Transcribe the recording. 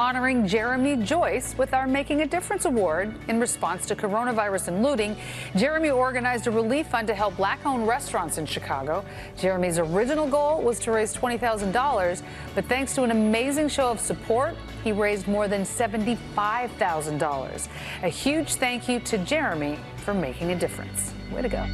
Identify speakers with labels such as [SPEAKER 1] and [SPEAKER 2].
[SPEAKER 1] honoring Jeremy Joyce with our Making a Difference Award. In response to coronavirus and looting, Jeremy organized a relief fund to help black owned restaurants in Chicago. Jeremy's original goal was to raise $20,000, but thanks to an amazing show of support, he raised more than $75,000. A huge thank you to Jeremy for making a difference. Way to go.